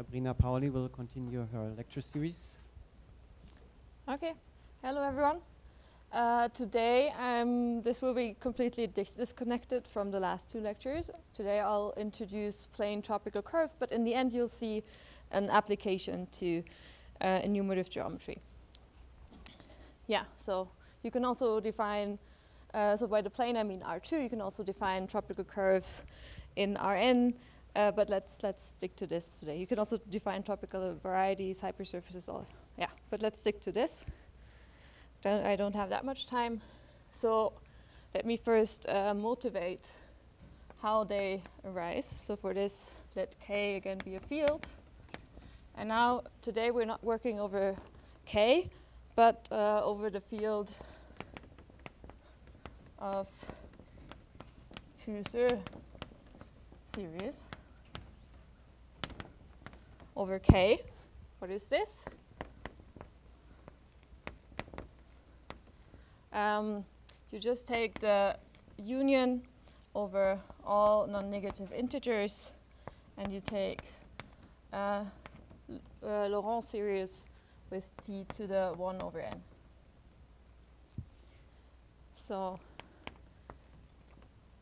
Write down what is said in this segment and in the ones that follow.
Sabrina Pauli will continue her lecture series. Okay. Hello, everyone. Uh, today, um, this will be completely dis disconnected from the last two lectures. Today, I'll introduce plane tropical curves, but in the end, you'll see an application to uh, enumerative geometry. Yeah, so you can also define, uh, so by the plane, I mean R2, you can also define tropical curves in Rn, uh, but let's let's stick to this today. You can also define tropical varieties, hypersurfaces, all. Yeah, but let's stick to this. Don't, I don't have that much time, so let me first uh, motivate how they arise. So for this, let K again be a field. And now today we're not working over K, but uh, over the field of Puiseux series over K. What is this? Um, you just take the union over all non-negative integers and you take uh, uh, Laurent series with t to the 1 over n. So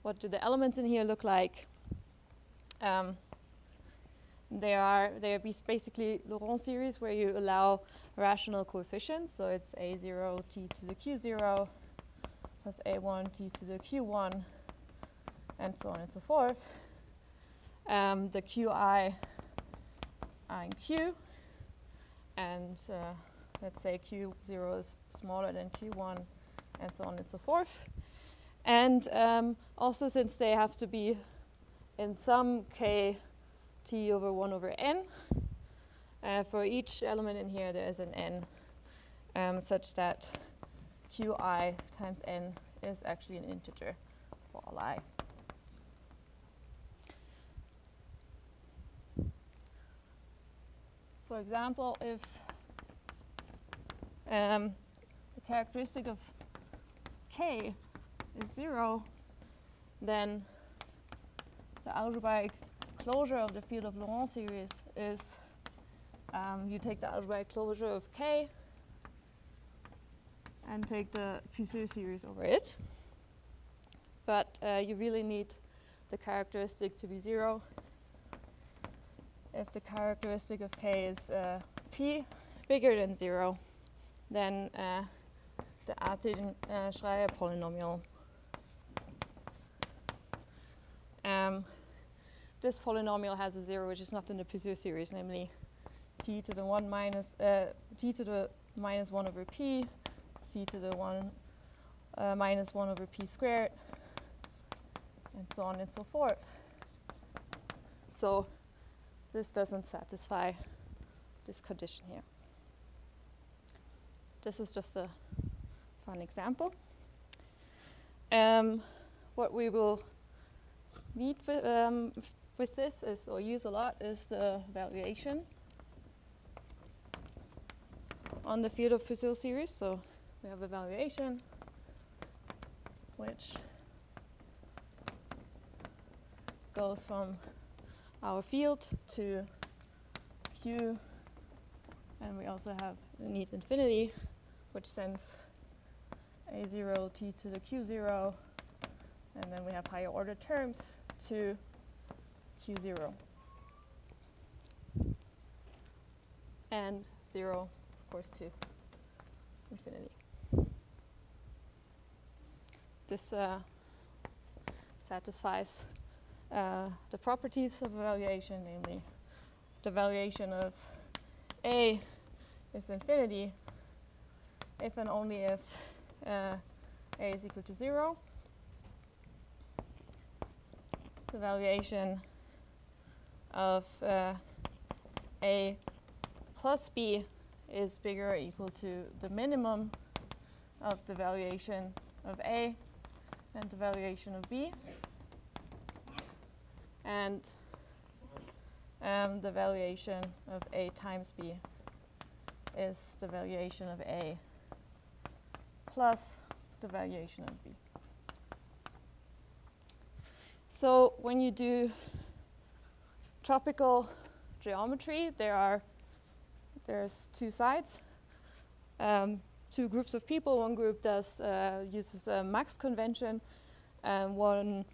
what do the elements in here look like? Um, they are they are basically Laurent series where you allow rational coefficients. So it's a0 t to the q0 plus a1 t to the q1 and so on and so forth. Um, the qi i and q and uh, let's say q0 is smaller than q1 and so on and so forth. And um, also since they have to be in some k t over 1 over n. Uh, for each element in here, there is an n um, such that qi times n is actually an integer for all i. For example, if um, the characteristic of k is 0, then the algebraic closure of the field of Laurent series is um, you take the algebraic closure of K and take the Puiseux series over it. But uh, you really need the characteristic to be zero. If the characteristic of K is uh, P bigger than zero, then uh, the Artin-Schreier polynomial um, this polynomial has a zero which is not in the Puiseux series, namely t to the 1 minus, uh, t to the minus 1 over p, t to the 1 uh, minus 1 over p squared, and so on and so forth. So this doesn't satisfy this condition here. This is just a fun example. Um, what we will need um, with this is, or use a lot, is the valuation on the field of Puiseux series. So we have a valuation which goes from our field to Q, and we also have the need infinity, which sends a0 t to the q0, and then we have higher order terms to q0. And 0, of course, to infinity. This uh, satisfies uh, the properties of evaluation, namely the valuation of A is infinity if and only if uh, A is equal to 0. The valuation of uh, A plus B is bigger or equal to the minimum of the valuation of A and the valuation of B. And um, the valuation of A times B is the valuation of A plus the valuation of B. So when you do tropical geometry, there are there's two sides, um, two groups of people. One group does uh, uses a max convention, and one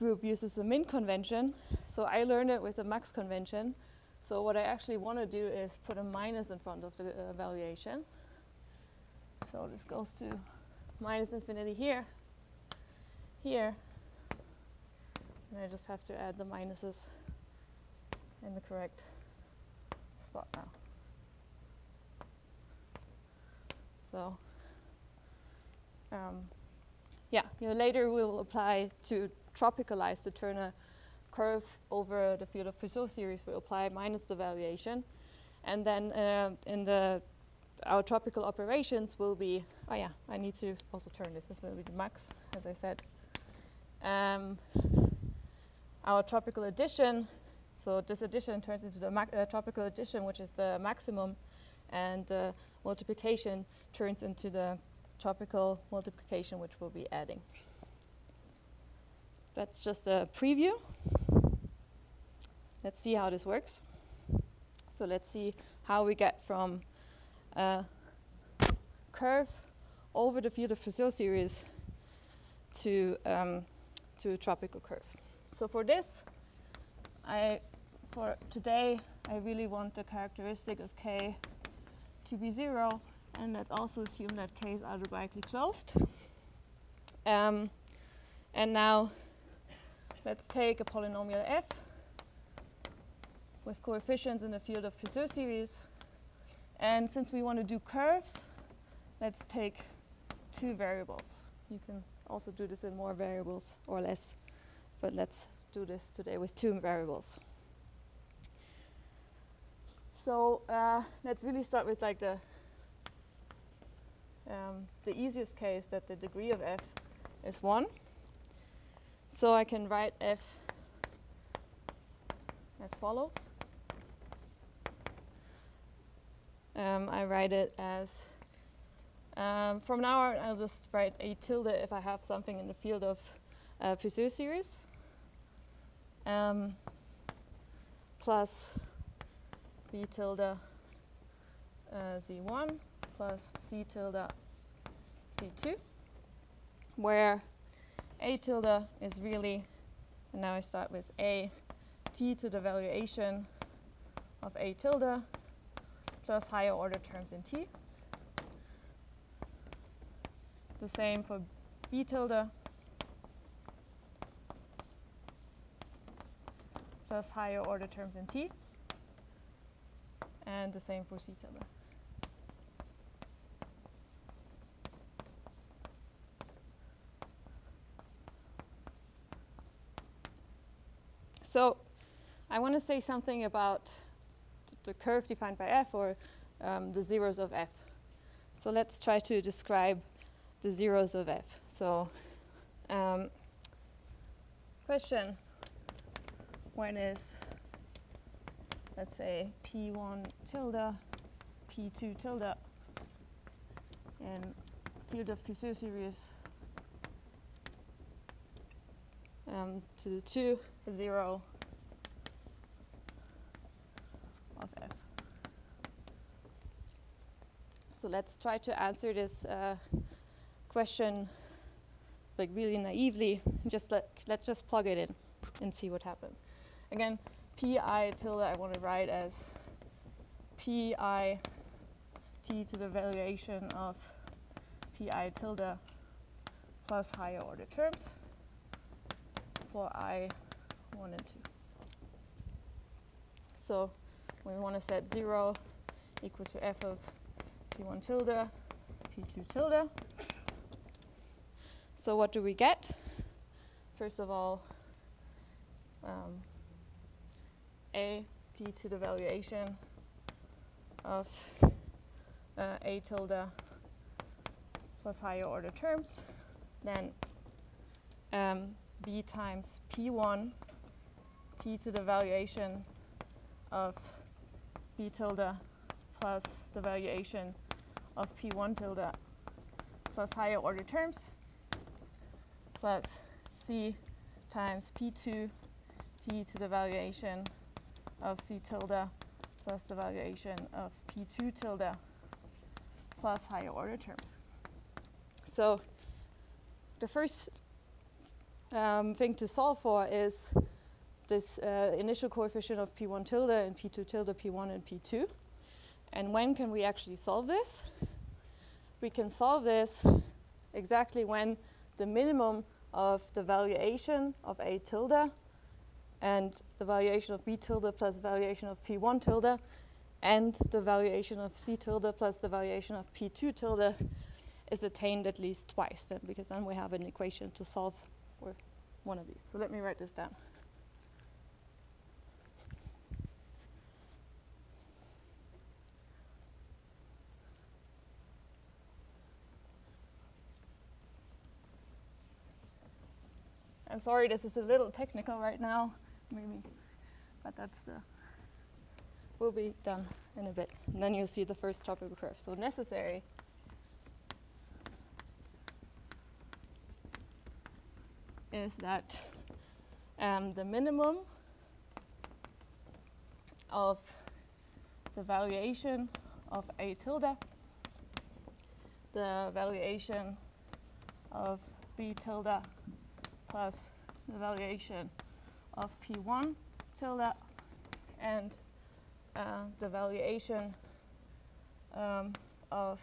group uses a min convention. So I learned it with a max convention. So what I actually want to do is put a minus in front of the uh, valuation. So this goes to minus infinity here, here, and I just have to add the minuses in the correct spot now. So, um, yeah, you know, later we'll apply to tropicalize to turn a curve over the field of Puiseux series, we'll apply minus the valuation. And then uh, in the our tropical operations will be, oh yeah, I need to also turn this, this will be the max, as I said. Um, our tropical addition, so this addition turns into the uh, tropical addition, which is the maximum, and uh, multiplication turns into the tropical multiplication, which we'll be adding. That's just a preview. Let's see how this works. So let's see how we get from a curve over the field of Puiseux series to, um, to a tropical curve. So for this, I, for today, I really want the characteristic of k to be 0, and let's also assume that k is algebraically closed. Um, and now let's take a polynomial f with coefficients in the field of Puiseux series. And since we want to do curves, let's take two variables. You can also do this in more variables or less, but let's do this today with two variables. So uh, let's really start with like the um, the easiest case that the degree of f is 1. So I can write f as follows. Um, I write it as, um, from now on I'll just write a tilde if I have something in the field of uh, Puiseux series, um, plus b tilde uh, z1 plus c tilde c2, where a tilde is really, and now I start with a t to the valuation of a tilde plus higher order terms in T. The same for B tilde plus higher order terms in T. And the same for C tilde. So I want to say something about the curve defined by f or um, the zeros of f. So let's try to describe the zeros of f. So um, question, when is, let's say, p1 tilde, p2 tilde, and field of Puiseux series um, to the 2, 0, So let's try to answer this uh, question like really naively. Just let, let's just plug it in and see what happens. Again, pi tilde I want to write as pi t to the valuation of pi tilde plus higher order terms for i 1 and 2. So we want to set 0 equal to f of P1 tilde, P2 tilde. So what do we get? First of all, um, A t to the valuation of uh, A tilde plus higher order terms. Then um, B times P1 t to the valuation of B tilde plus the valuation of P1 tilde plus higher order terms plus C times P2 t to the valuation of c tilde plus the valuation of p2 tilde plus higher order terms. So the first um, thing to solve for is this uh, initial coefficient of p1 tilde and p2 tilde, p1 and p2. And when can we actually solve this? We can solve this exactly when the minimum of the valuation of a tilde and the valuation of b tilde plus valuation of p1 tilde and the valuation of c tilde plus the valuation of p2 tilde is attained at least twice then because then we have an equation to solve for one of these. So let me write this down. I'm sorry, this is a little technical right now, maybe, but that's the, will be done in a bit. And then you'll see the first tropical curve. So necessary is that um, the minimum of the valuation of A tilde, the valuation of B tilde plus the valuation of P1 tilde and uh, the valuation um, of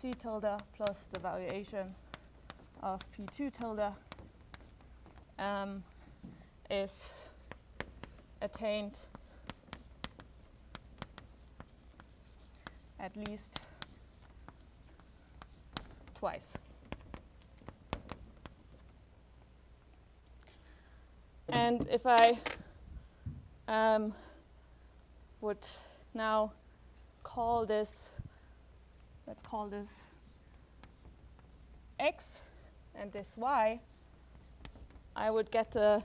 C tilde plus the valuation of P2 tilde um, is attained at least twice. And if I um, would now call this, let's call this x and this y, I would get a,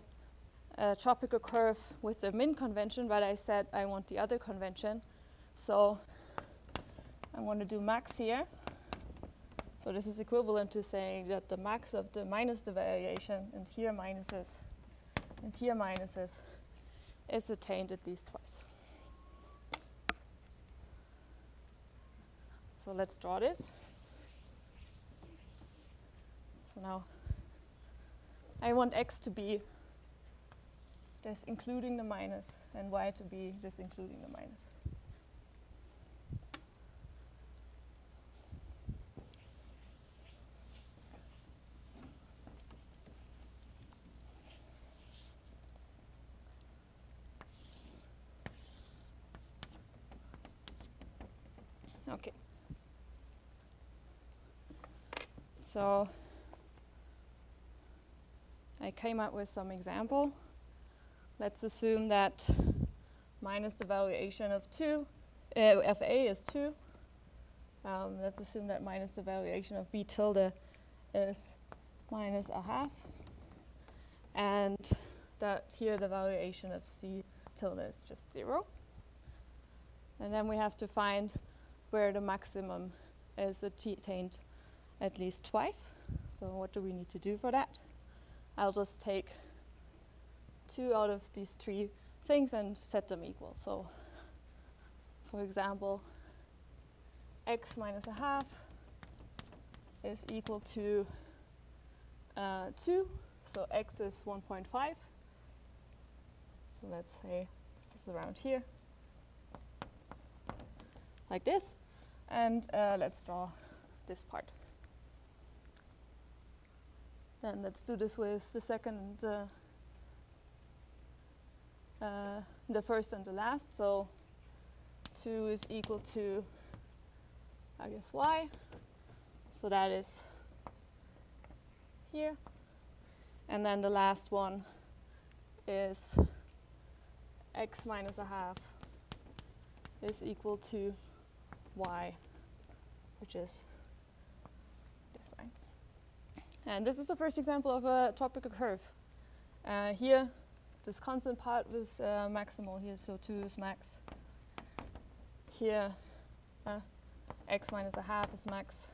a tropical curve with the min convention, but I said I want the other convention. So I'm going to do max here. So this is equivalent to saying that the max of the minus the valuation, and here minuses, and here minuses, is attained at least twice. So let's draw this. So now I want x to be this including the minus and y to be this including the minus. Okay. So I came up with some example. Let's assume that minus the valuation of 2, uh, of a is 2. Um, let's assume that minus the valuation of b tilde is minus a half. And that here the valuation of c tilde is just 0. And then we have to find where the maximum is attained at least twice. So what do we need to do for that? I'll just take two out of these three things and set them equal. So for example, x minus a half is equal to uh, 2. So x is 1.5. So let's say this is around here, like this. And uh, let's draw this part. Then let's do this with the second, uh, uh, the first and the last. So 2 is equal to, I guess, y. So that is here. And then the last one is x minus a half is equal to y, which is and this is the first example of a tropical curve. Uh, here, this constant part was uh, maximal here, so 2 is max. Here, uh, x minus a half is max.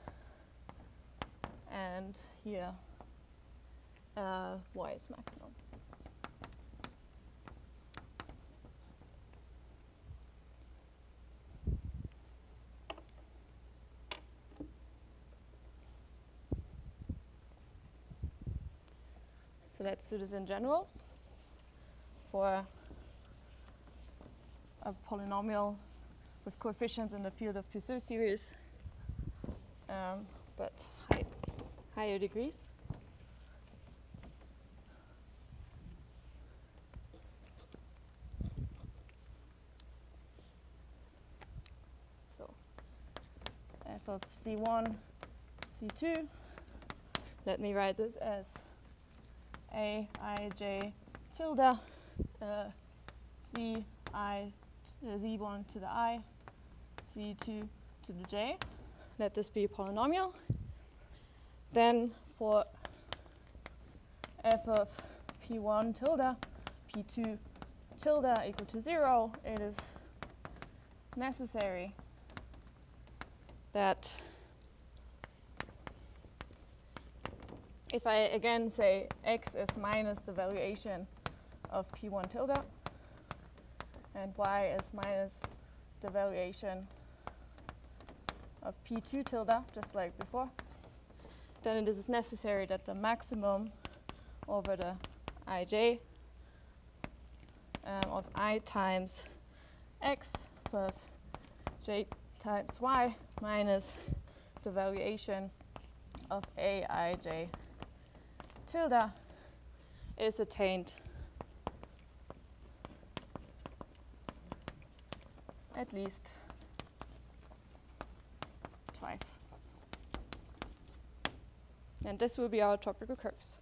And here, uh, y is maximum. So let's do this in general for a polynomial with coefficients in the field of Puiseux series, um, but high, higher degrees. So f of c1, c2. Let me write this as a i j tilde uh, z i uh, z1 to the i, z2 to the j. Let this be a polynomial. Then for f of p1 tilde, p2 tilde equal to 0, it is necessary that if I again say x is minus the valuation of p1 tilde and y is minus the valuation of p2 tilde, just like before, then it is necessary that the maximum over the ij um, of i times x plus j times y minus the valuation of aij tilde is attained at least twice. And this will be our tropical curves.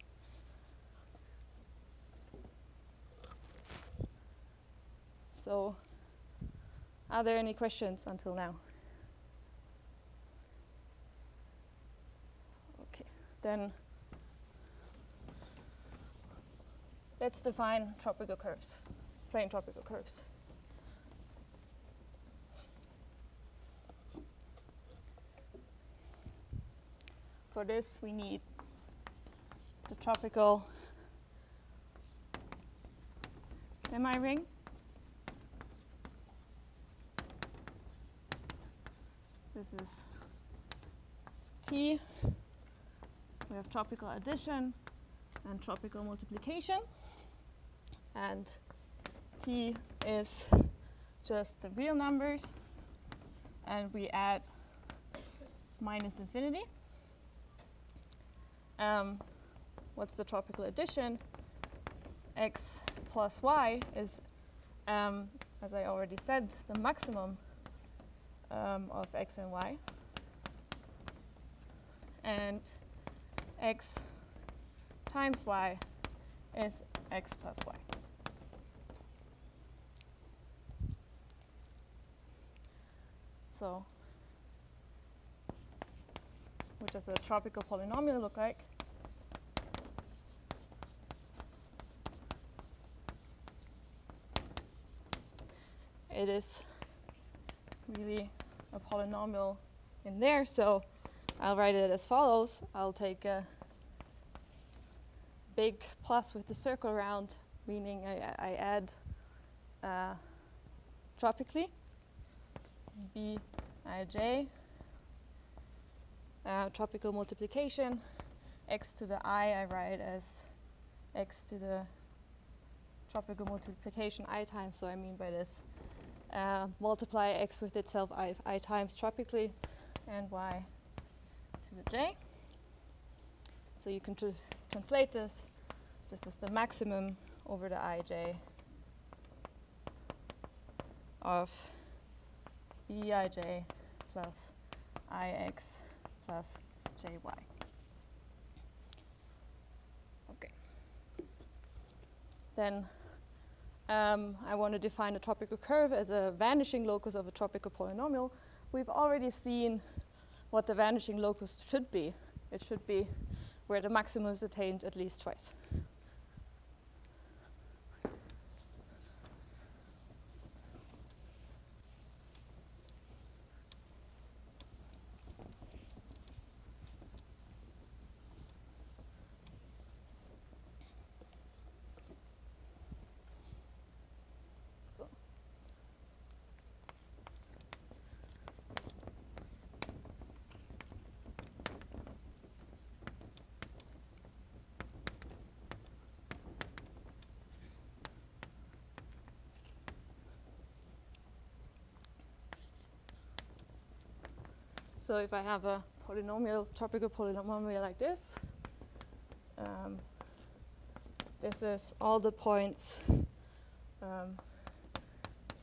So, are there any questions until now? Okay, then let's define tropical curves, plane tropical curves. For this, we need the tropical semi-ring. This is T. We have tropical addition and tropical multiplication. And T is just the real numbers. And we add minus infinity. Um, what's the tropical addition? X plus Y is, um, as I already said, the maximum um, of X and Y. And X times Y is X plus Y. So, what does a tropical polynomial look like? It is really a polynomial in there, so I'll write it as follows. I'll take a big plus with the circle around, meaning I, I add uh, tropically, bij, uh, tropical multiplication, x to the i I write as x to the tropical multiplication i times, so I mean by this uh, multiply x with itself I, I times tropically and y to the j. So you can tr translate this. This is the maximum over the ij of bij plus ix plus jy. Okay. Then um, I want to define a tropical curve as a vanishing locus of a tropical polynomial. We've already seen what the vanishing locus should be. It should be where the maximum is attained at least twice. So if I have a polynomial, tropical polynomial like this, um, this is all the points um,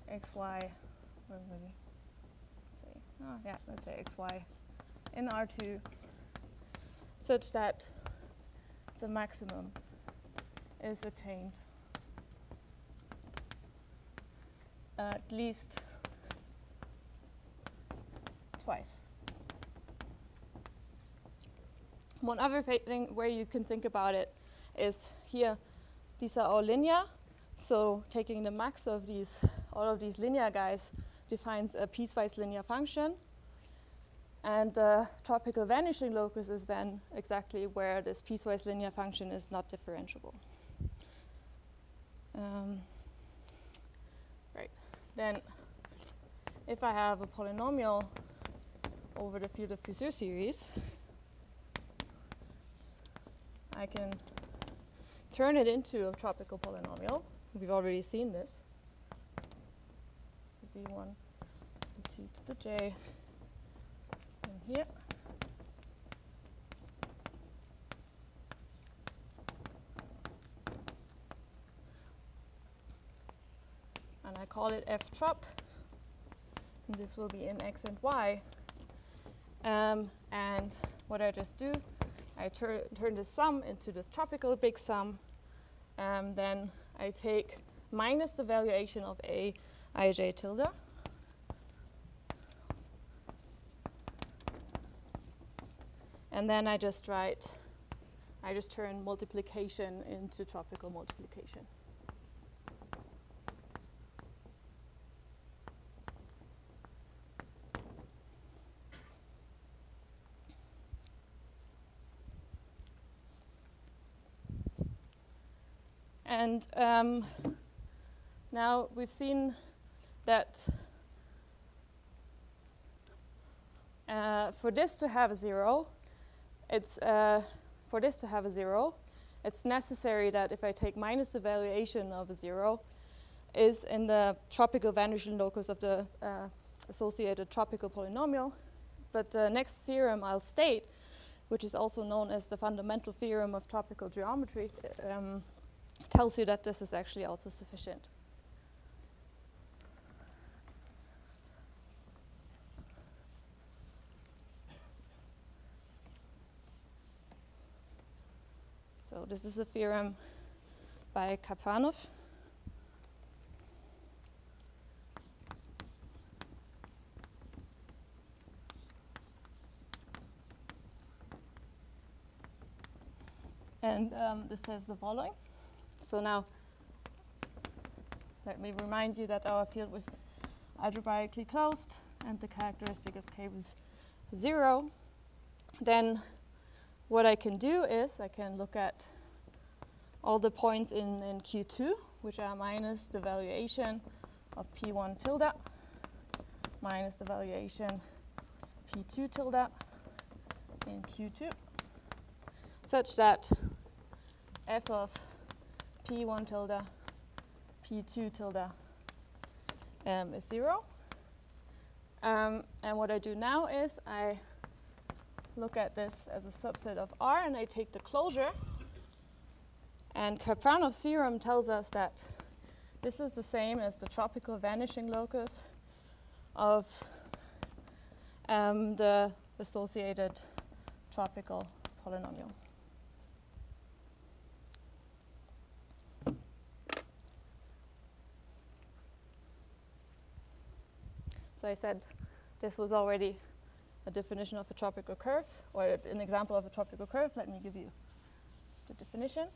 x, y, would say? Oh, yeah, let's say x, y in R2 such that the maximum is attained at least twice. One other thing where you can think about it is here, these are all linear. So taking the max of these, all of these linear guys defines a piecewise linear function. And the tropical vanishing locus is then exactly where this piecewise linear function is not differentiable. Um, right. Then if I have a polynomial over the field of Puiseux series, I can turn it into a tropical polynomial. We've already seen this. Z1, Z2 to the J, and here. And I call it F trop. And this will be in X and Y. Um, and what I just do I tur turn the sum into this tropical big sum. Um, then I take minus the valuation of a ij tilde. And then I just write, I just turn multiplication into tropical multiplication. And um, now we've seen that uh, for this to have a zero, it's uh, for this to have a zero, it's necessary that if I take minus the valuation of a zero, is in the tropical vanishing locus of the uh, associated tropical polynomial. But the next theorem I'll state, which is also known as the fundamental theorem of tropical geometry, um, tells you that this is actually also sufficient. So this is a theorem by Kapranov. And um, this says the following. So now, let me remind you that our field was algebraically closed and the characteristic of K was zero. Then what I can do is I can look at all the points in, in Q2, which are minus the valuation of P1 tilde, minus the valuation P2 tilde in Q2, such that f of P1 tilde, P2 tilde um, is zero. Um, and what I do now is I look at this as a subset of R and I take the closure. And Kapranov's theorem tells us that this is the same as the tropical vanishing locus of um, the associated tropical polynomial. So I said this was already a definition of a tropical curve, or an example of a tropical curve. Let me give you the definition.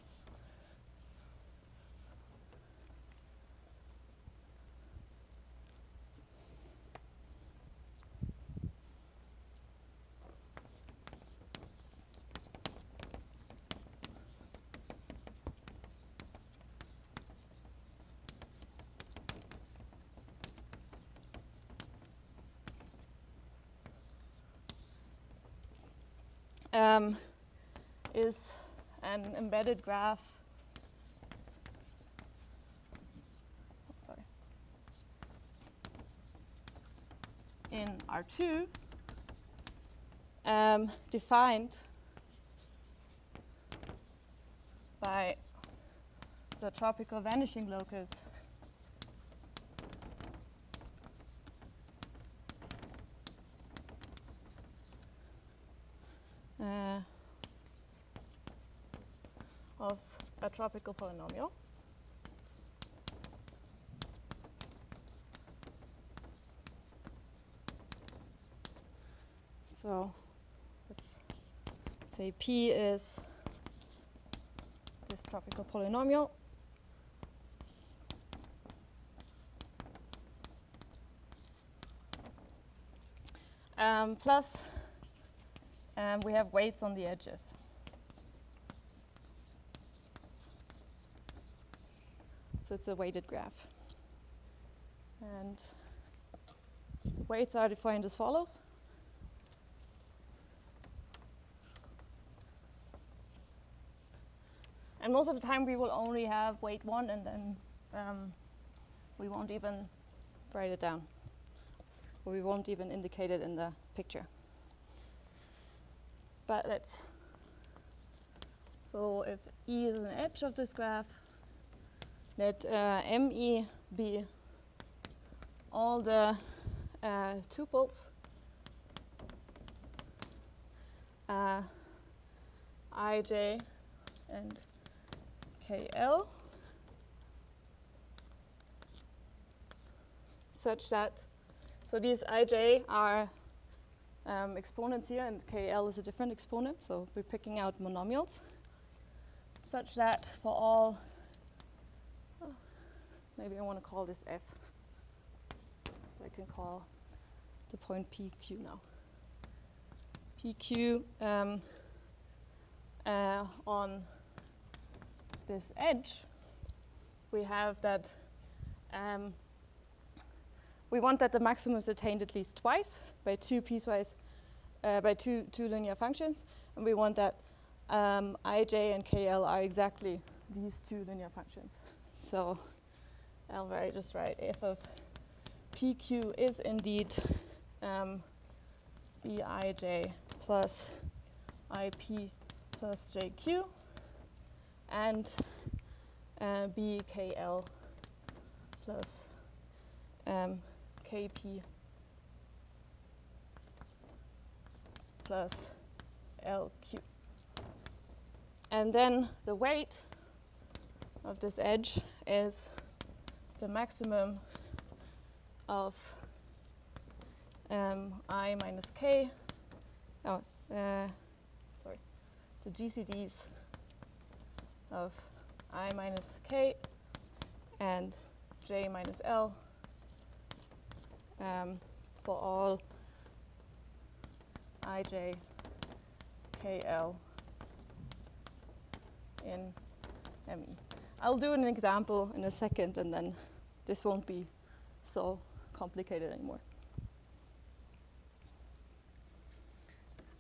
Um, is an embedded graph. Sorry. In R2 um, defined by the tropical vanishing locus uh, of a tropical polynomial. So let's say P is this tropical polynomial. Um, plus, um, we have weights on the edges. So it's a weighted graph. And weights are defined as follows. And most of the time we will only have weight one and then um, we won't even write it down. Or we won't even indicate it in the picture. But let's, so if E is an edge of this graph, let uh, ME be all the uh, tuples uh, ij and KL such that, so these ij are um, exponents here and KL is a different exponent, so we're picking out monomials such that for all, maybe I want to call this F, so I can call the point PQ now. PQ um, uh, on this edge, we have that um, we want that the maximum is attained at least twice by two piecewise, uh, by two, two linear functions, and we want that um, ij and kl are exactly these two linear functions. So I'll write, just write f of pq is indeed um, bij plus ip plus jq, and uh, bkl plus um, kp plus lq. And then the weight of this edge is the maximum of um, i minus k, oh, uh, sorry, the GCDs of i minus k and j minus l um, for all ij kl in ME. I'll do an example in a second and then this won't be so complicated anymore.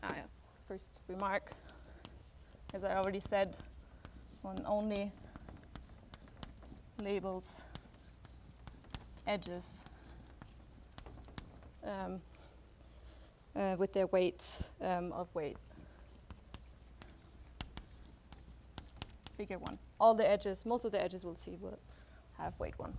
Ah, yeah. First remark, as I already said, one only labels edges um, uh, with their weights um, of weight. Figure one. All the edges, most of the edges we'll see will have weight one.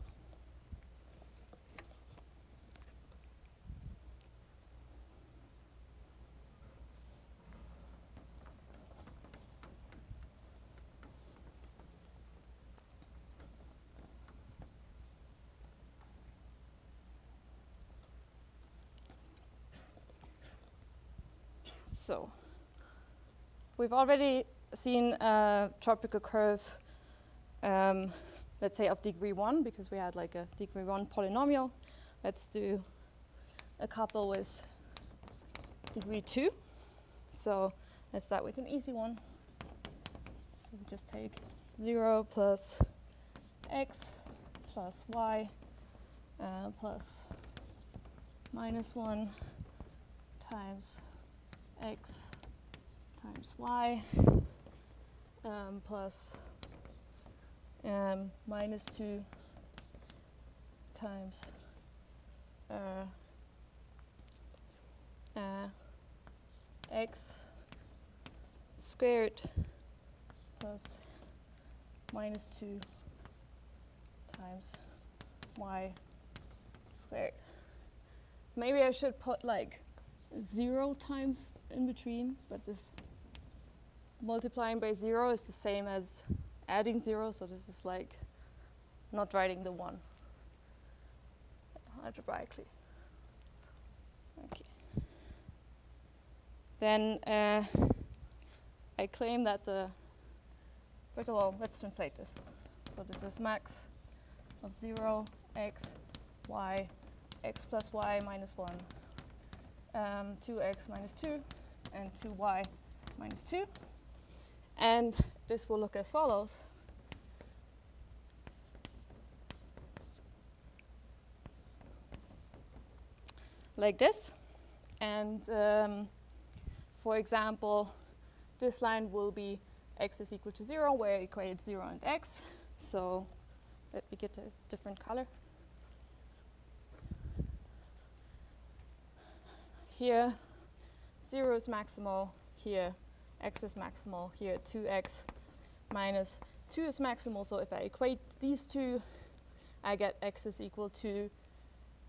So we've already seen a tropical curve, um, let's say of degree one, because we had like a degree one polynomial. Let's do a couple with degree two. So let's start with an easy one. So we just take zero plus x plus y uh, plus minus one times x times y um, plus um, minus 2 times uh, uh, x squared plus minus 2 times y squared. Maybe I should put like 0 times in between, but this multiplying by 0 is the same as adding 0, so this is like not writing the 1 algebraically. Okay. Then uh, I claim that the, first of all, let's translate this. So this is max of 0, x, y, x plus y minus 1, um, 2x minus 2, and 2y minus 2. And this will look as follows. Like this. And um, for example, this line will be x is equal to 0, where I equated 0 and x. So let me get a different color. Here, 0 is maximal. Here, x is maximal. Here, 2x minus 2 is maximal. So if I equate these two, I get x is equal to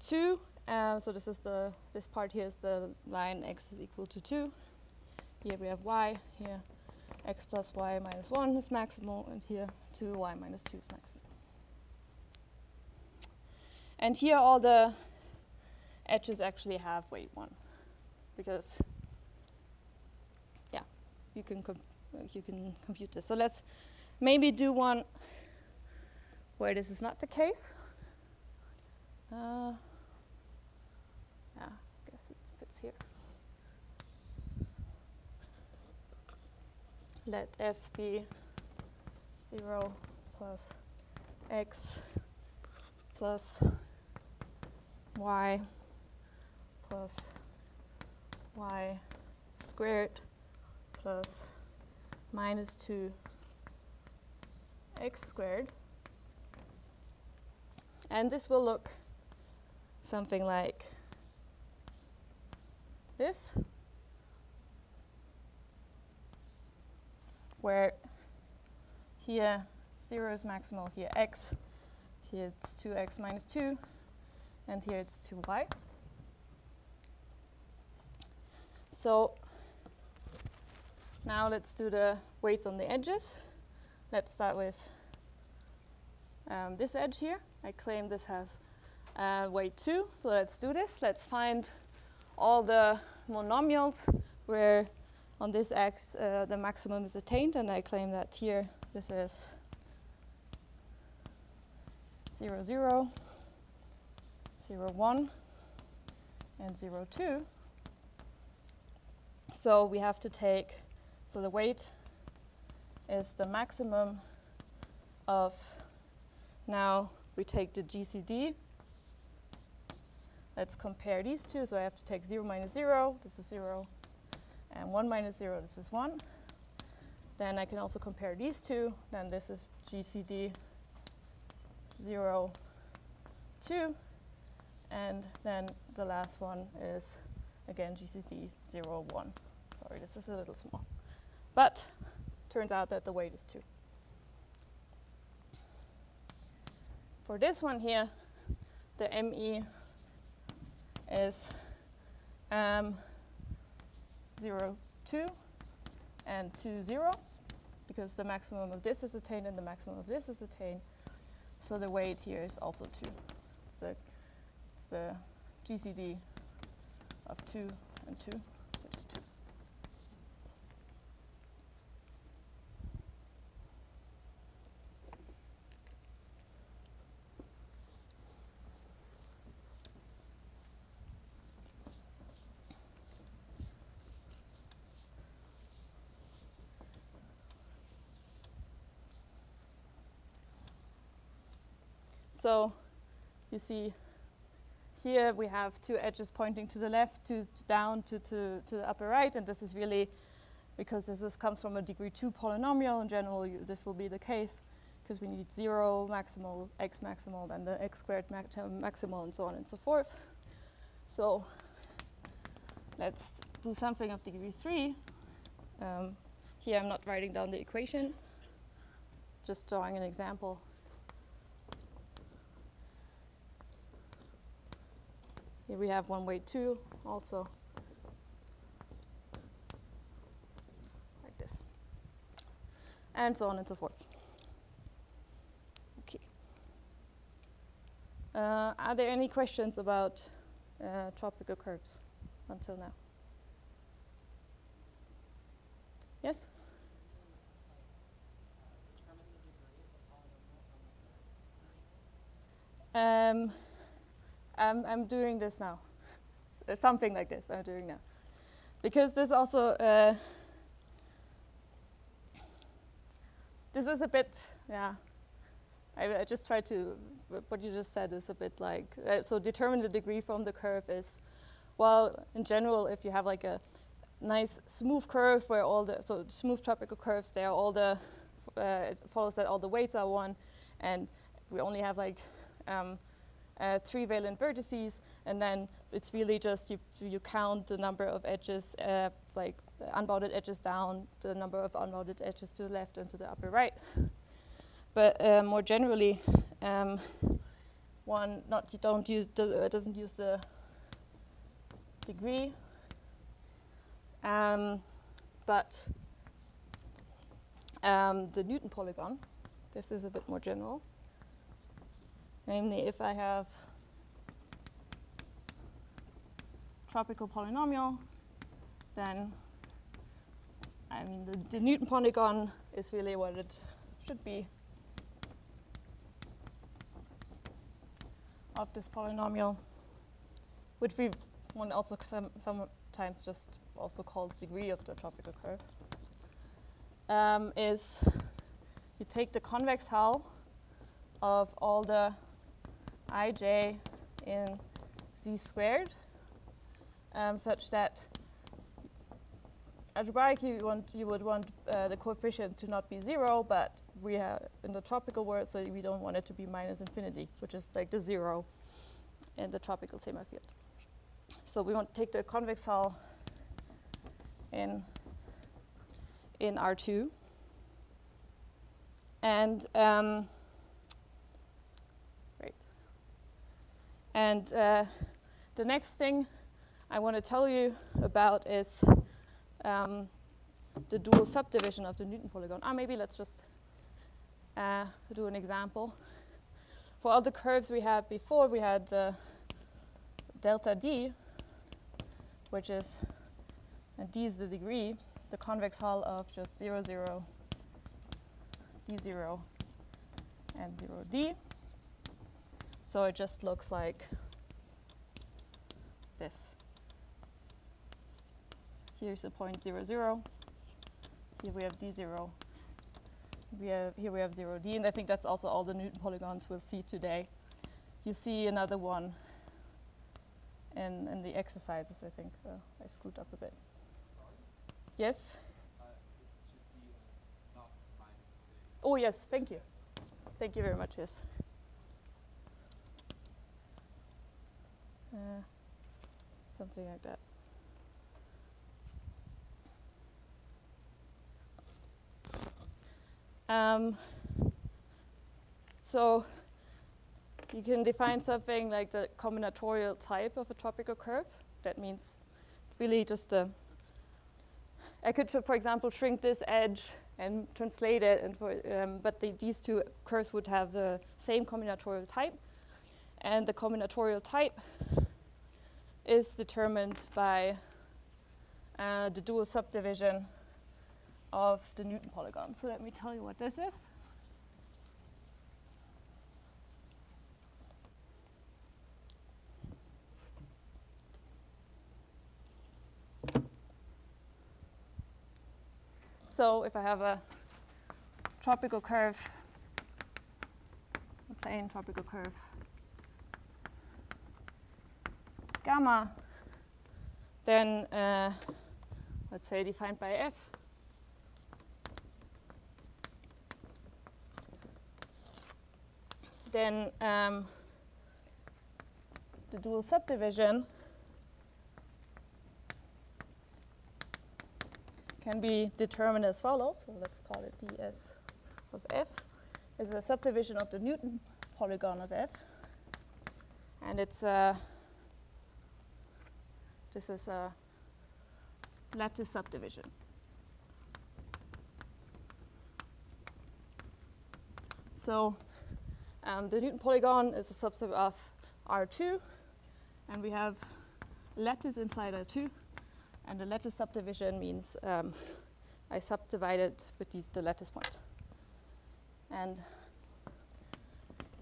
2. Uh, so this is the this part here is the line x is equal to 2. Here we have y. Here, x plus y minus 1 is maximal. And here, 2y minus 2 is maximal. And here all the edges actually have weight 1 because yeah, you can you can compute this. So let's maybe do one where this is not the case. Uh, yeah, I guess it fits here. Let f be 0 plus x plus y plus y squared plus minus 2 x squared. And this will look something like this, where here 0 is maximal, here x, here it's 2x minus 2, and here it's 2y. So now let's do the weights on the edges. Let's start with um, this edge here. I claim this has uh, weight 2, so let's do this. Let's find all the monomials where on this x uh, the maximum is attained, and I claim that here this is 0, 0, 0, 1, and 0, 2. So we have to take, so the weight is the maximum of, now we take the GCD. Let's compare these two. So I have to take 0 minus 0, this is 0, and 1 minus 0, this is 1. Then I can also compare these two. Then this is GCD 0, 2. And then the last one is, again, GCD 0, 1. Sorry, this is a little small. But turns out that the weight is 2. For this one here, the ME is um, 0, 2 and 2, 0 because the maximum of this is attained and the maximum of this is attained. So the weight here is also 2. It's the, the GCD of 2 and 2, which is 2. So you see here we have two edges pointing to the left, to, to down, to, to, to the upper right, and this is really because this is comes from a degree 2 polynomial. In general, you, this will be the case because we need 0 maximal, x maximal, then the x squared maximal, and so on and so forth. So let's do something of degree 3, um, here I'm not writing down the equation, just drawing an example. Here we have one way 2 also. Like this. And so on and so forth. Okay. Uh, are there any questions about uh, tropical curves until now? Yes? Um, I'm, I'm doing this now. Uh, something like this I'm doing now. Because this also, uh, this is a bit, yeah, I, I just try to, what you just said is a bit like, uh, so determine the degree from the curve is, well, in general, if you have like a nice smooth curve where all the, so smooth tropical curves, there all the, uh, it follows that all the weights are one, and we only have like um, uh, three valent vertices, and then it's really just you, you count the number of edges, uh, like unbounded edges down, the number of unbounded edges to the left and to the upper right. But uh, more generally, um, one not you don't use the, doesn't use the degree, um, but um, the Newton polygon. This is a bit more general. Namely, if I have tropical polynomial, then I mean the, the Newton polygon is really what it should be of this polynomial, which we want also some, sometimes just also calls degree of the tropical curve, um, is you take the convex hull of all the ij in z squared um, such that algebraically you, want, you would want uh, the coefficient to not be zero, but we have in the tropical world, so we don't want it to be minus infinity, which is like the zero in the tropical semifield. So we want to take the convex hull in in R2. And um, And uh, the next thing I want to tell you about is um, the dual subdivision of the Newton polygon. Ah, maybe let's just uh, do an example. For all the curves we had before, we had uh, delta d, which is, and d is the degree, the convex hull of just 0, 0, d0, and 0d. So it just looks like this. Here's the point 0, 0. Here we have d0. We have, here we have 0d, and I think that's also all the Newton polygons we'll see today. You see another one in, in the exercises, I think. Uh, I screwed up a bit. Yes? Oh, yes, thank you. Thank you very much, yes. Uh, something like that. Um, so you can define something like the combinatorial type of a tropical curve. That means it's really just a, I could, for example, shrink this edge and translate it, and for, um, but the, these two curves would have the same combinatorial type. And the combinatorial type is determined by uh, the dual subdivision of the Newton polygon. So let me tell you what this is. So if I have a tropical curve, a plane tropical curve, gamma, then uh, let's say defined by f, then um, the dual subdivision can be determined as follows. So let's call it ds of f is a subdivision of the Newton polygon of f. And it's a, this is a lattice subdivision. So um, the Newton polygon is a subset of R2, and we have lattice inside R2, and the lattice subdivision means um, I subdivided with these the lattice points. And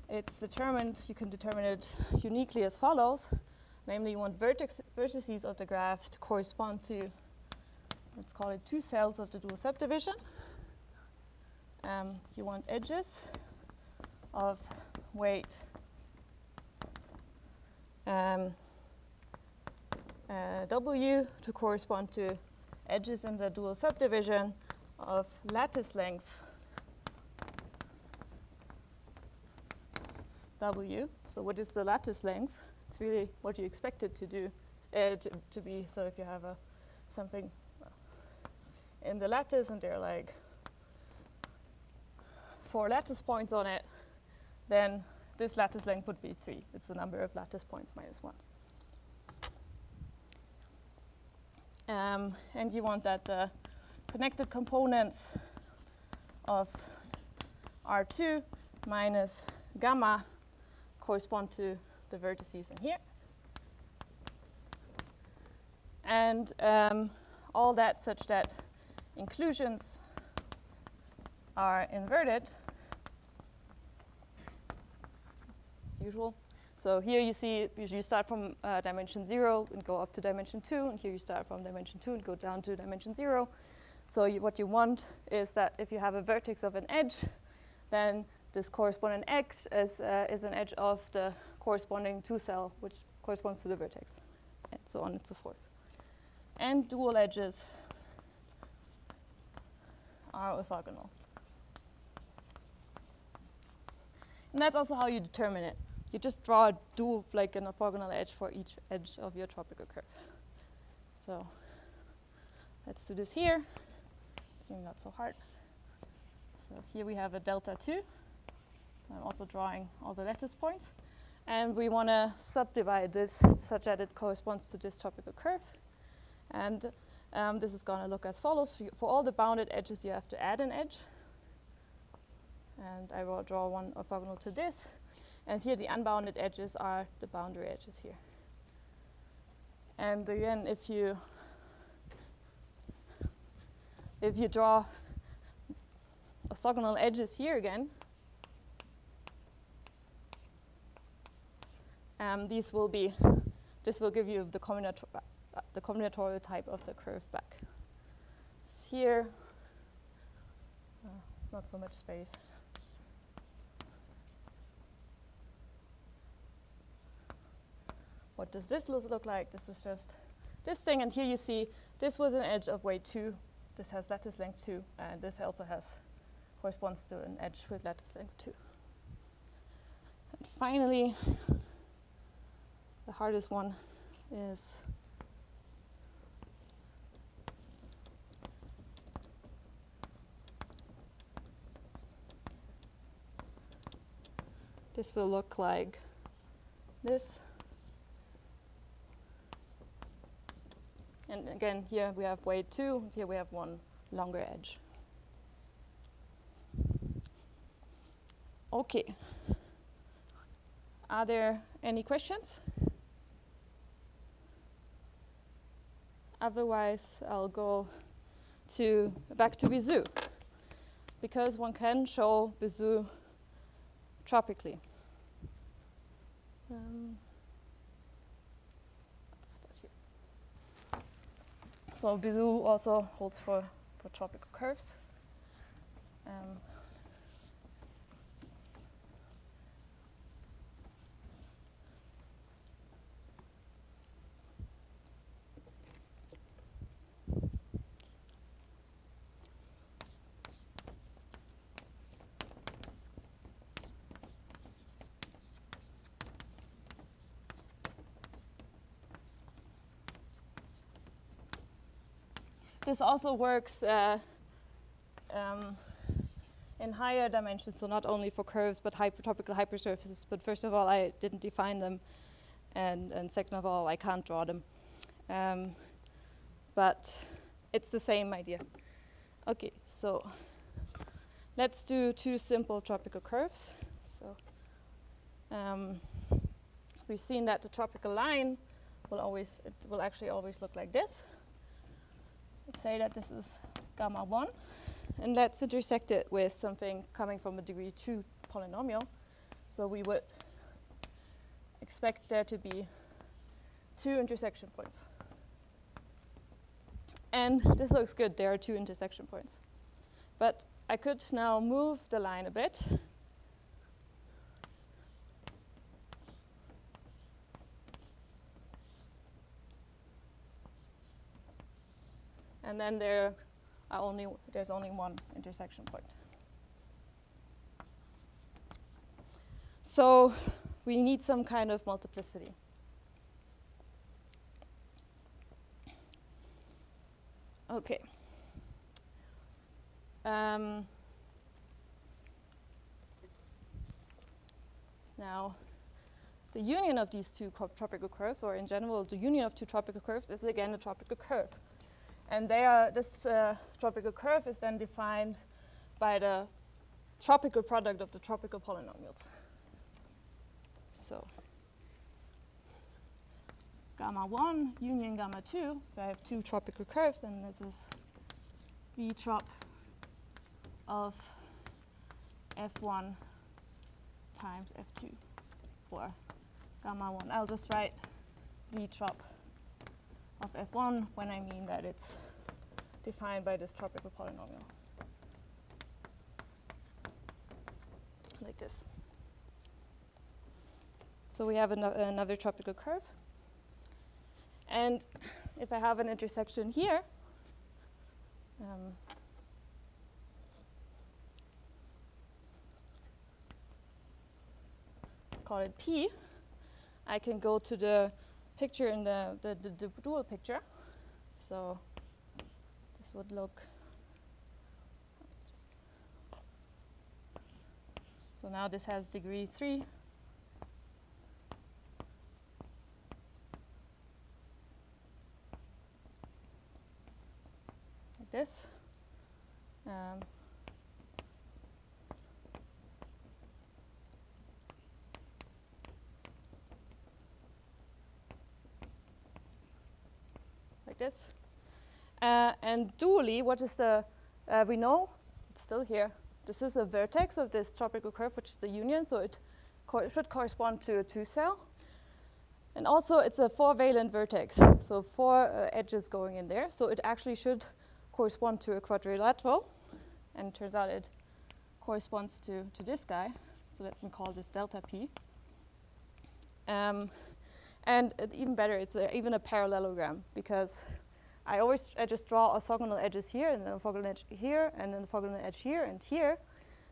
it's determined, you can determine it uniquely as follows. Namely, you want vertex, vertices of the graph to correspond to, let's call it two cells of the dual subdivision. Um, you want edges of weight um, uh, W to correspond to edges in the dual subdivision of lattice length W. So what is the lattice length? It's really what you expect it to do, uh, to, to be. So if you have a something in the lattice and there are like four lattice points on it, then this lattice length would be 3. It's the number of lattice points minus 1. Um, and you want that the connected components of R2 minus gamma correspond to the vertices in here. And um, all that such that inclusions are inverted as usual. So here you see you start from uh, dimension 0 and go up to dimension 2, and here you start from dimension 2 and go down to dimension 0. So you, what you want is that if you have a vertex of an edge, then this corresponding x is, uh, is an edge of the corresponding 2 cell, which corresponds to the vertex, and so on and so forth. And dual edges are orthogonal. And that's also how you determine it you just draw a dual, like an orthogonal edge for each edge of your tropical curve. So let's do this here. Maybe not so hard. So here we have a delta 2. I'm also drawing all the lattice points. And we want to subdivide this such that it corresponds to this tropical curve. And um, this is going to look as follows. For, for all the bounded edges, you have to add an edge. And I will draw one orthogonal to this. And here the unbounded edges are the boundary edges here. And again, if you if you draw orthogonal edges here again, um, these will be this will give you the, combinator uh, the combinatorial type of the curve back. here, uh, not so much space. What does this look like? This is just this thing, and here you see this was an edge of weight 2. This has lattice length 2, and this also has corresponds to an edge with lattice length 2. And finally, the hardest one is this will look like this. And again, here we have weight 2, here we have one longer edge. Okay. Are there any questions? Otherwise, I'll go to back to Bezout, because one can show Bezout tropically. Um, So Bezout also holds for, for tropical curves. Um, this also works uh, um, in higher dimensions, so not only for curves but hypertropical hypersurfaces. But first of all, I didn't define them, and, and second of all, I can't draw them. Um, but it's the same idea. Okay, so let's do two simple tropical curves. So um, we've seen that the tropical line will always, it will actually always look like this. Say that this is gamma 1, and let's intersect it with something coming from a degree 2 polynomial. So we would expect there to be two intersection points. And this looks good, there are two intersection points. But I could now move the line a bit. And then there are only, there's only one intersection point. So we need some kind of multiplicity. Okay. Um, now, the union of these two tropical curves, or in general, the union of two tropical curves, is again a tropical curve. And they are, this uh, tropical curve is then defined by the tropical product of the tropical polynomials. So gamma 1 union gamma 2, I have two tropical curves, and this is V trop of F1 times F2 for gamma 1. I'll just write V trop of F1 when I mean that it's defined by this tropical polynomial. Like this. So we have an another tropical curve. And if I have an intersection here, um, call it P, I can go to the picture in the, the, the, the dual picture. So this would look So now this has degree 3 like this. Um, like this. Uh, and dually, what is the, uh, we know, it's still here, this is a vertex of this tropical curve, which is the union, so it co should correspond to a two cell. And also, it's a four valent vertex, so four uh, edges going in there, so it actually should correspond to a quadrilateral, and turns out it corresponds to, to this guy, so let me call this delta p. Um, and even better, it's a, even a parallelogram because I always I just draw orthogonal edges here and then orthogonal edge here and then orthogonal edge here and here.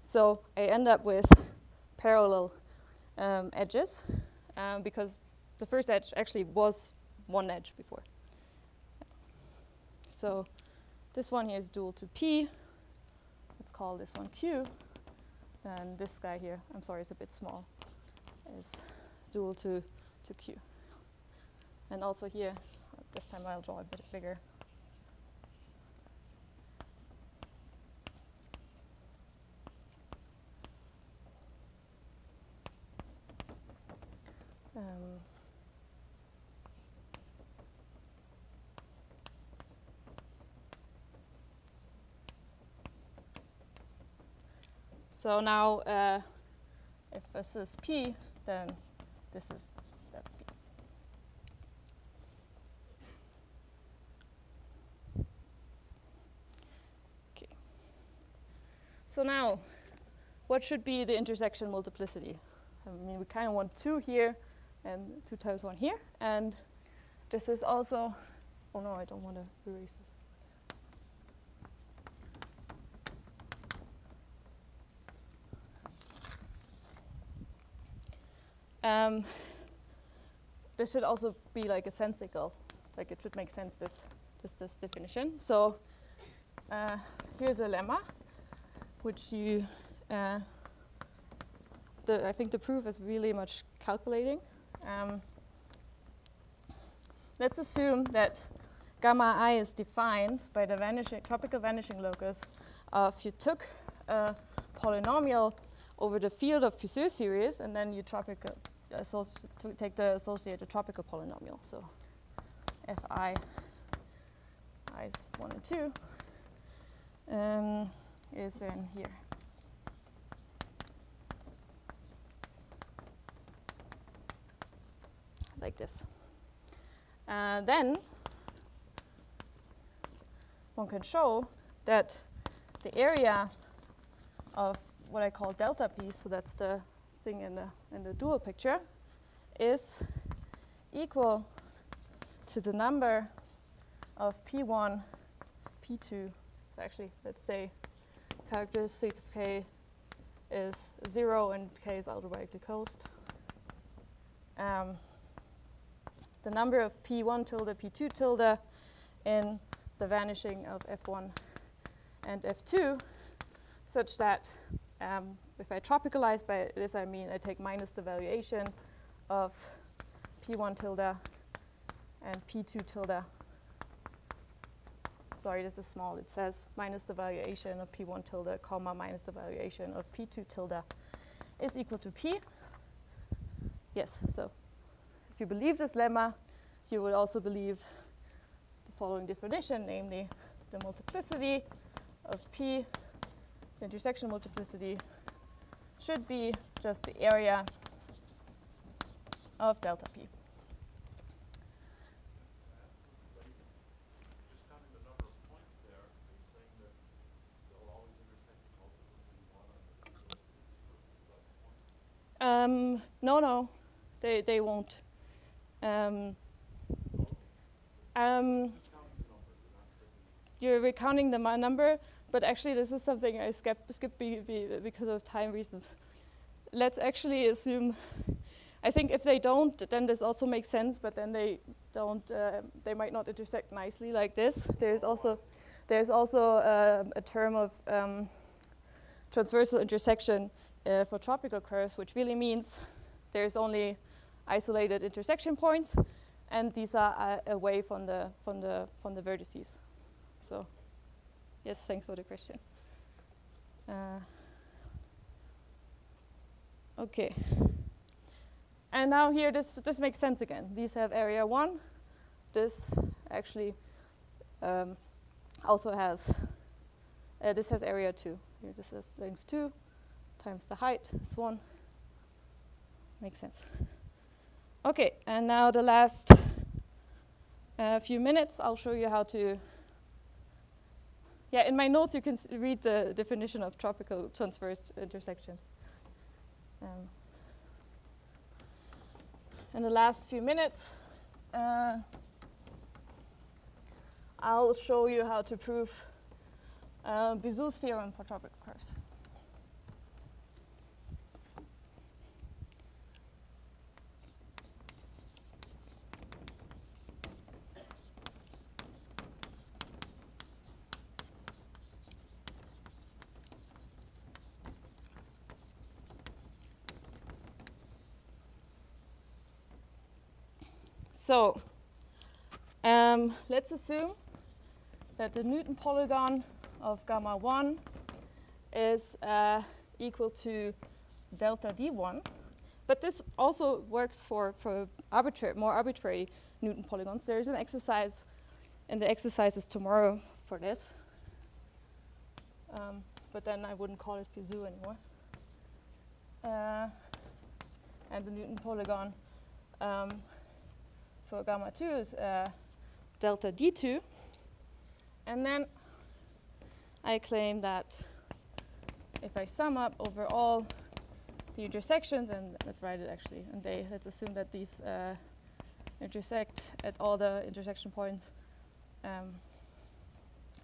So I end up with parallel um, edges um, because the first edge actually was one edge before. So this one here is dual to P. Let's call this one Q. And this guy here, I'm sorry, it's a bit small, is dual to, to Q. And also here, this time I'll draw a bit bigger. Um, so now, uh, if this is P, then this is So now, what should be the intersection multiplicity? I mean, we kind of want two here and two times one here. And this is also, oh no, I don't want to erase this. Um, this should also be like a sensical, like it should make sense this just this definition. So uh, here's a lemma, which you, uh, the, I think the proof is really much calculating. Um, let's assume that gamma i is defined by the vanishing, tropical vanishing locus If you took a polynomial over the field of Puiseux series and then you tropical, take the associated tropical polynomial. So fi i's 1 and 2 um, is in here. Like this. Uh, then one can show that the area of what I call delta p, so that's the thing in the, in the dual picture, is equal to the number of p1, p2. So actually, let's say characteristic of k is 0 and k is algebraically closed. Um, the number of p1 tilde, p2 tilde in the vanishing of f1 and f2 such that um, if I tropicalize by this, I mean I take minus the valuation of p1 tilde and p2 tilde. Sorry, this is small. It says minus the valuation of p1 tilde, comma, minus the valuation of p2 tilde is equal to p. Yes, so if you believe this lemma, you would also believe the following definition, namely the multiplicity of p, the intersection multiplicity, should be just the area of delta p. Um, no, no, they, they won't. Um, um, you're recounting the number, but actually this is something I skip, skip be, be because of time reasons. Let's actually assume, I think if they don't, then this also makes sense, but then they don't, uh, they might not intersect nicely like this. There's also, there's also uh, a term of um, transversal intersection uh, for tropical curves, which really means there's only isolated intersection points, and these are uh, away from the from the from the vertices. So, yes, thanks for the question. Uh, okay, and now here this this makes sense again. These have area one. This actually um, also has uh, this has area two. Here this is length two times the height is 1. Makes sense. Okay, and now the last uh, few minutes, I'll show you how to. Yeah, in my notes, you can read the definition of tropical transverse intersection. Um, in the last few minutes, uh, I'll show you how to prove uh, Bezout's theorem for tropical curves. So um, let's assume that the Newton polygon of gamma 1 is uh, equal to delta d1. But this also works for, for arbitrary, more arbitrary Newton polygons. There is an exercise in the exercises tomorrow for this. Um, but then I wouldn't call it Bezout anymore. Uh, and the Newton polygon um, for gamma 2 is uh, delta d2. And then I claim that if I sum up over all the intersections, and let's write it actually, and they, let's assume that these uh, intersect at all the intersection points um,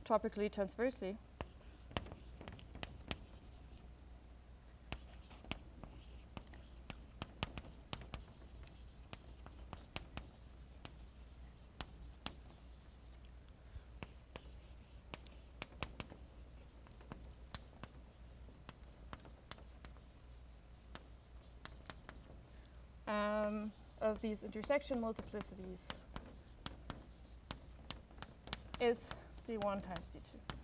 tropically transversely. um, of these intersection multiplicities is d1 times d2.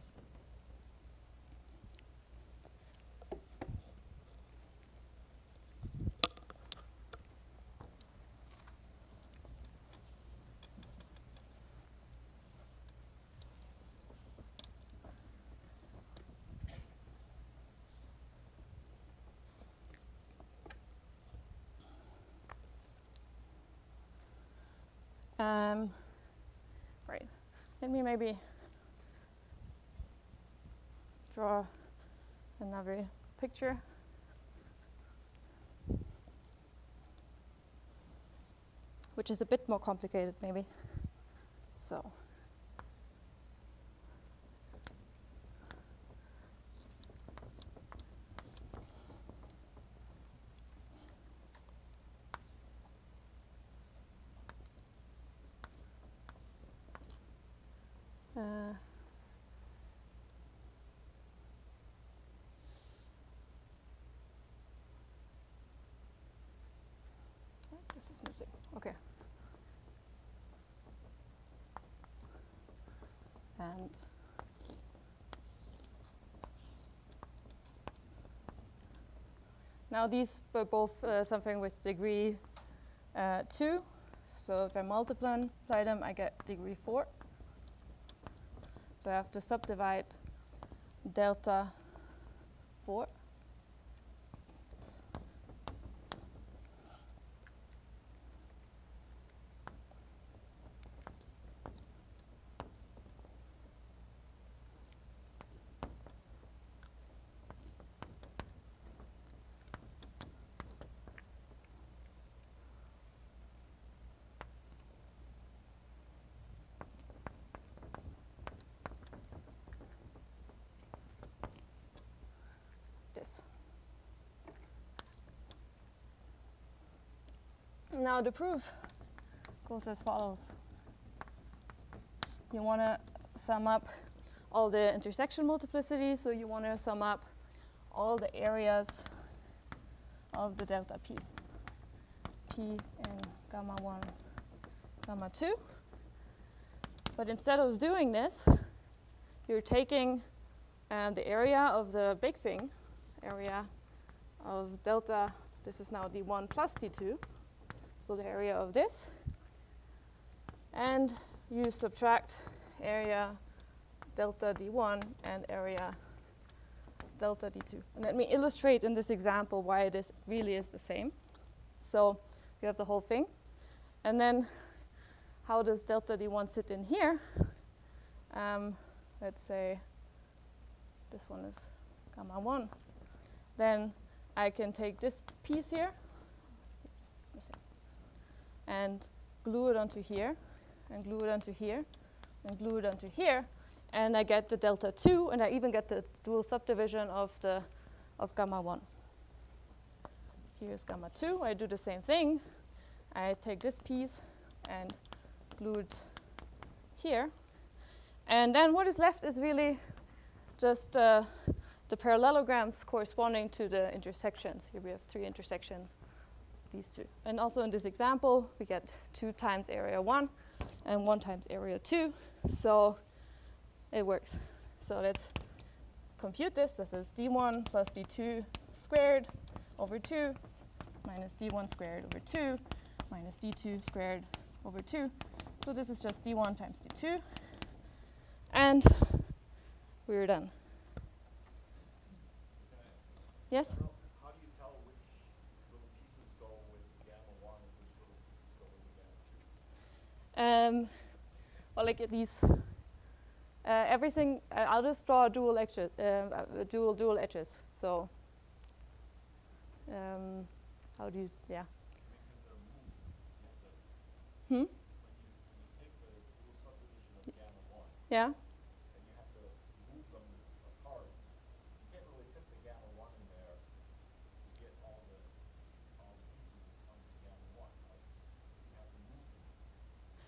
Um, right. Let me maybe draw another picture. Which is a bit more complicated, maybe. So. Uh, what? this is missing. Okay. And now these were both uh, something with degree uh, 2. So if I multiply them, I get degree 4. So I have to subdivide delta 4. this. Now the proof goes as follows. You want to sum up all the intersection multiplicities, so you want to sum up all the areas of the delta p. p and gamma 1, gamma 2. But instead of doing this, you're taking uh, the area of the big thing, area of delta, this is now d1 plus d2, so the area of this, and you subtract area delta d1 and area delta d2. And let me illustrate in this example why this really is the same. So you have the whole thing. And then how does delta d1 sit in here? Um, let's say this one is gamma 1. Then I can take this piece here and glue it onto here, and glue it onto here, and glue it onto here, and I get the delta 2, and I even get the dual subdivision of the of gamma 1. Here's gamma 2. I do the same thing. I take this piece and glue it here. And then what is left is really just uh, the parallelograms corresponding to the intersections. Here we have three intersections, these two. And also in this example, we get 2 times area 1 and 1 times area 2. So it works. So let's compute this. This is d1 plus d2 squared over 2 minus d1 squared over 2 minus d2 squared over 2. So this is just d1 times d2. And we're done. Yes? How do you tell which little pieces go with gamma 1 and which little pieces go with gamma 2? Um, like these, uh, everything. Uh, I'll just draw dual edges, uh, uh, dual dual edges. So, um, how do you? Yeah. Hmm. when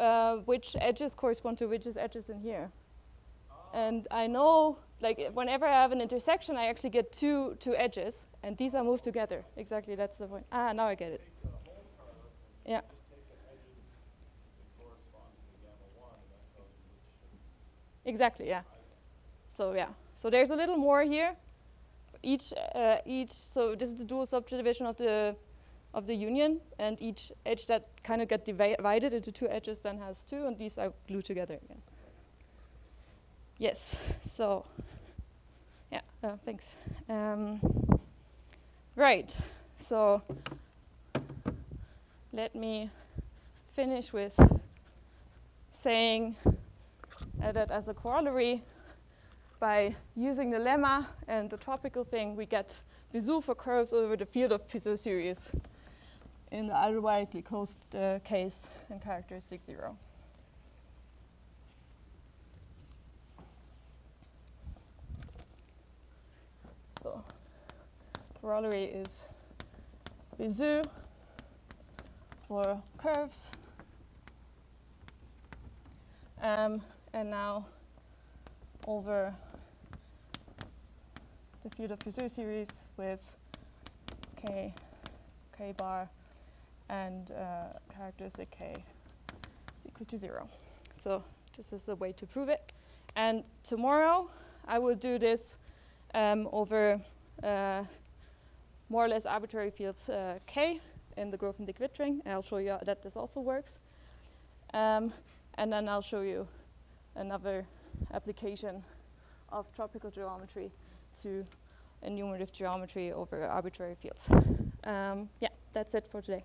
uh, which edges correspond to which edges in here. And I know, like, whenever I have an intersection, I actually get two, two edges, and these are moved together. Exactly, that's the point. Ah, now I get it. Yeah. Exactly, yeah. So yeah, so there's a little more here. Each, uh, each. So this is the dual subdivision of the, of the union, and each edge that kind of get divided into two edges then has two, and these are glued together again. Yes. So. Yeah. Uh, thanks. Um, right. So. Let me finish with saying that as a corollary, by using the lemma and the tropical thing, we get Bezout for curves over the field of Puiseux series in the algebraically closed uh, case and characteristic zero. So corollary is Bezout for curves. Um, and now over the field of Puiseux series with k, k bar, and uh, characteristic k equal to zero. So this is a way to prove it. And tomorrow I will do this um, over uh, more or less arbitrary fields uh, k in the Grothendieck-Witt ring, and I'll show you that this also works. Um, and then I'll show you another application of tropical geometry to enumerative geometry over arbitrary fields. Um, yeah, that's it for today.